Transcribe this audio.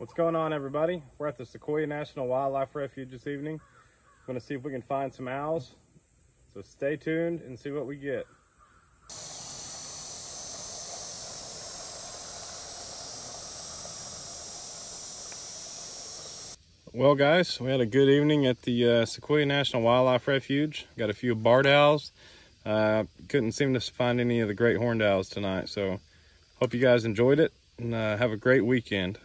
What's going on, everybody? We're at the Sequoyah National Wildlife Refuge this evening. We're going to see if we can find some owls. So stay tuned and see what we get. Well, guys, we had a good evening at the uh, Sequoyah National Wildlife Refuge. Got a few barred owls. Uh, couldn't seem to find any of the great horned owls tonight. So hope you guys enjoyed it and uh, have a great weekend.